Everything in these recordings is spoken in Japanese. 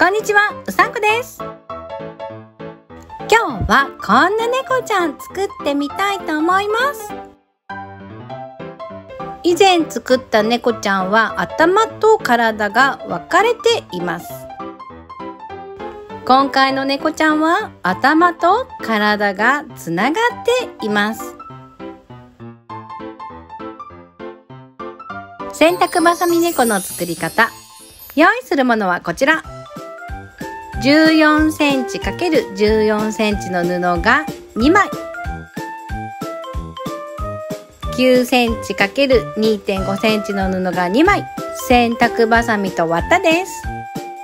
こんにちは、うさんこです。今日はこんな猫ちゃん作ってみたいと思います。以前作った猫ちゃんは頭と体が分かれています。今回の猫ちゃんは頭と体がつながっています。洗濯バサミ猫の作り方。用意するものはこちら。14センチ ×14 センチの布が2枚。9センチ ×2.5 センチの布が2枚。洗濯バサミと綿です。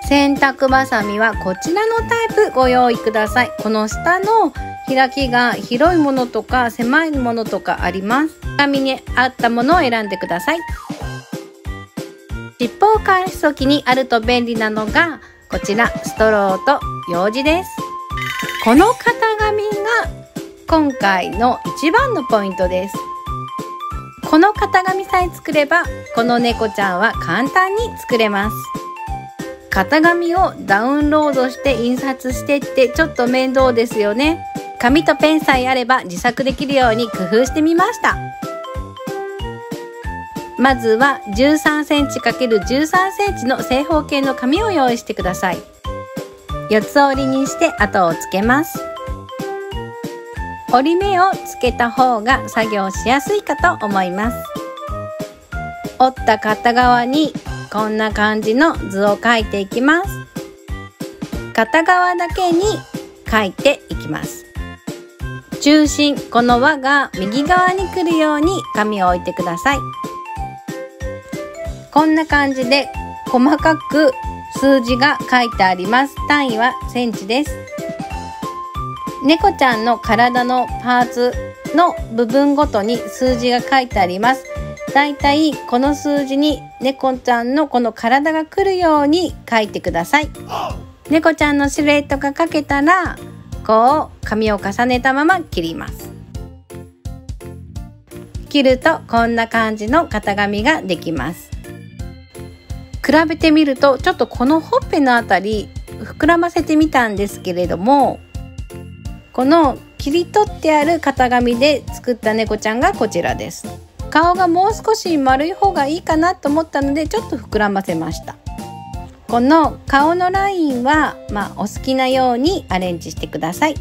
洗濯バサミはこちらのタイプご用意ください。この下の開きが広いものとか狭いものとかあります。紙に合ったものを選んでください。尻尾を返す時にあると便利なのがこちらストローと用紙です。この型紙が今回の一番のポイントです。この型紙さえ作ればこの猫ちゃんは簡単に作れます。型紙をダウンロードして印刷してってちょっと面倒ですよね。紙とペンさえあれば自作できるように工夫してみました。まずは13センチ ×13 センチの正方形の紙を用意してください。四つ折りにして後をつけます。折り目をつけた方が作業しやすいかと思います。折った片側にこんな感じの図を描いていきます。片側だけに描いていきます。中心この輪が右側に来るように紙を置いてください。こんな感じで細かく数字が書いてあります。単位はセンチです。猫ちゃんの体のパーツの部分ごとに数字が書いてあります。だいたいこの数字に猫ちゃんのこの体が来るように書いてください。猫ちゃんのシルエットが書けたらこう紙を重ねたまま切ります。切るとこんな感じの型紙ができます。比べてみるとちょっとこのほっぺのあたり膨らませてみたんですけれどもこの切り取ってある型紙で作った猫ちゃんがこちらです。顔がもう少し丸い方がいいかなと思ったのでちょっと膨らませました。この顔のラインはまあお好きなようにアレンジしてください。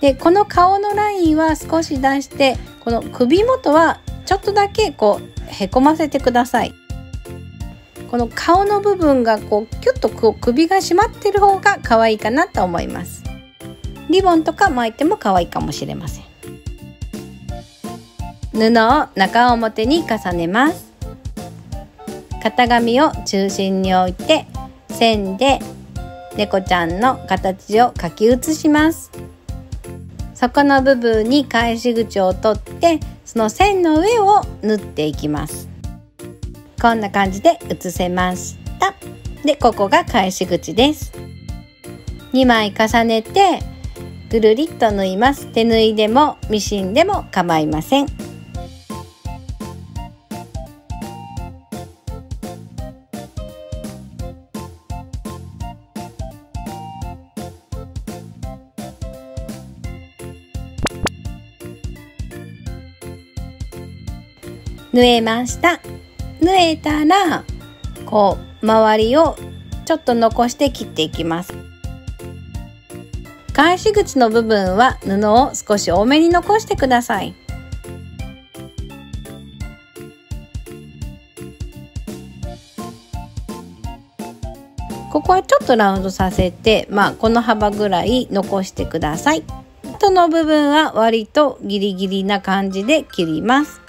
でこの顔のラインは少し出してこの首元はちょっとだけこうへこませてください。この顔の部分がこうキュッとこう首が締まってる方が可愛いかなと思います。リボンとか巻いても可愛いかもしれません。布を中表に重ねます。型紙を中心に置いて線で猫ちゃんの形を書き写します。底の部分に返し口を取ってその線の上を縫っていきます。こんな感じで写せました。でここが返し口です。2枚重ねてぐるりっと縫います。手縫いでもミシンでも構いません。縫えました。縫えたらこう周りをちょっと残して切っていきます。返し口の部分は布を少し多めに残してください。ここはちょっとラウンドさせてまあこの幅ぐらい残してください。あとの部分は割とギリギリな感じで切ります。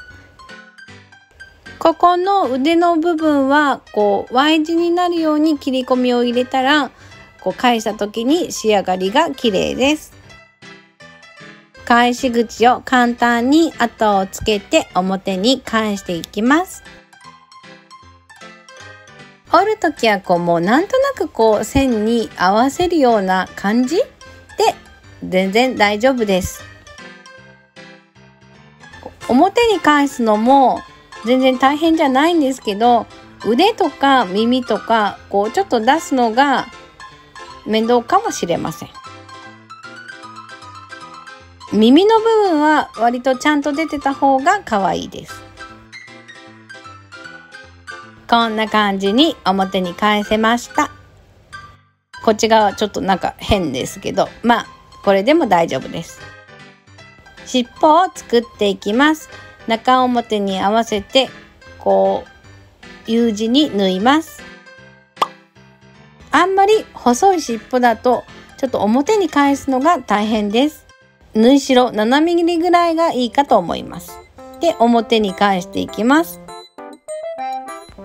ここの腕の部分はこう Y 字になるように切り込みを入れたらこう返した時に仕上がりが綺麗です。返し口を簡単に後をつけて表に返していきます。折る時はこうもうなんとなくこう線に合わせるような感じ？で全然大丈夫です。表に返すのも全然大変じゃないんですけど腕とか耳とかこうちょっと出すのが面倒かもしれません。耳の部分は割とちゃんと出てた方が可愛いです。こんな感じに表に返せました。こっち側ちょっとなんか変ですけどまあこれでも大丈夫です。尻尾を作っていきます。中表に合わせてこう U 字に縫います。あんまり細い尻尾だとちょっと表に返すのが大変です。縫い代7ミリぐらいがいいかと思います。で表に返していきます。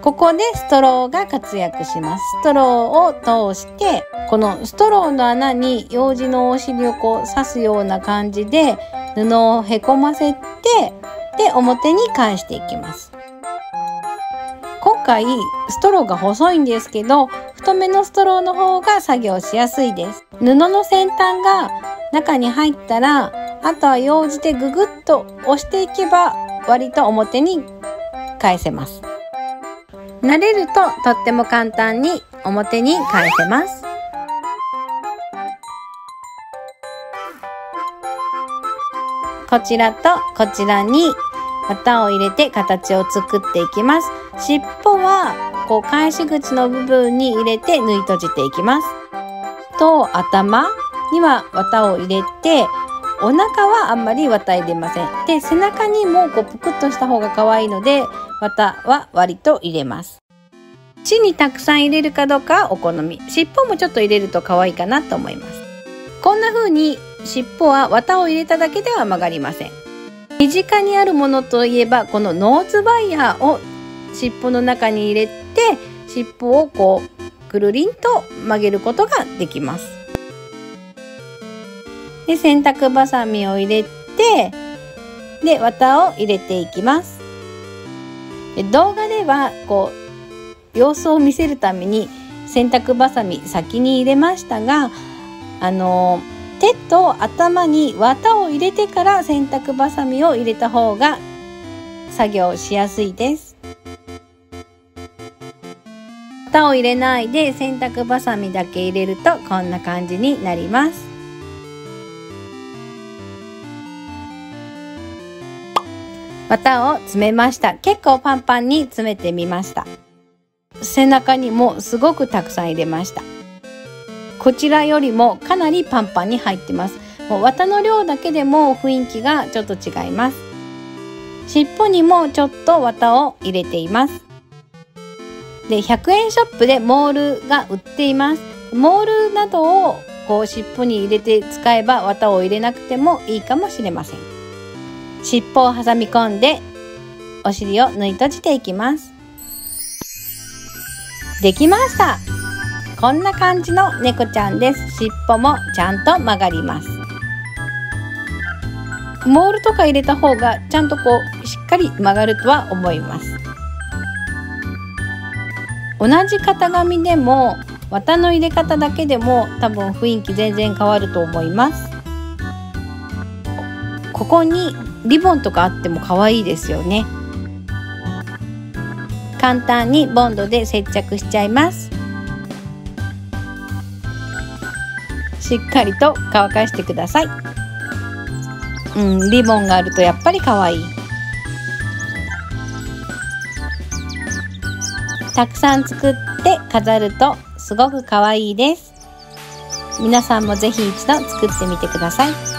ここでストローが活躍します。ストローを通してこのストローの穴に楊枝のお尻をこう刺すような感じで布をへこませてで表に返していきます。今回ストローが細いんですけど太めのストローの方が作業しやすいです。布の先端が中に入ったらあとは用事でググッと押していけば割と表に返せます。慣れるととっても簡単に表に返せます。こちらとこちらに綿を入れて形を作っていきます。尻尾はこう返し口の部分に入れて縫い閉じていきます。と頭には綿を入れてお腹はあんまり綿入れません。で背中にもこうぷくっとした方が可愛いので綿は割と入れます。地にたくさん入れるかどうかお好み。尻尾もちょっと入れると可愛いかなと思います。こんな風に尻尾は綿を入れただけでは曲がりません。身近にあるものといえばこのノーズバイヤーを尻尾の中に入れて尻尾をこうくるりんと曲げることができます。で洗濯バサミを入れてで綿を入れていきます。で動画ではこう様子を見せるために洗濯バサミ先に入れましたがあのー手と頭に綿を入れてから洗濯バサミを入れた方が作業しやすいです。綿を入れないで洗濯バサミだけ入れるとこんな感じになります。綿を詰めました。結構パンパンに詰めてみました。背中にもすごくたくさん入れました。こちらよりもかなりパンパンに入ってます。もう綿の量だけでも雰囲気がちょっと違います。尻尾にもちょっと綿を入れています。で100円ショップでモールが売っています。モールなどをこう尻尾に入れて使えば綿を入れなくてもいいかもしれません。尻尾を挟み込んでお尻を縫い閉じていきます。できました。こんな感じの猫ちゃんです。尻尾もちゃんと曲がります。モールとか入れた方がちゃんとこうしっかり曲がるとは思います。同じ型紙でも綿の入れ方だけでも多分雰囲気全然変わると思います。ここにリボンとかあっても可愛いですよね。簡単にボンドで接着しちゃいます。しっかりと乾かしてください。うんリボンがあるとやっぱりかわいい。たくさん作って飾るとすごく可愛いです。皆さんもぜひ一度作ってみてください。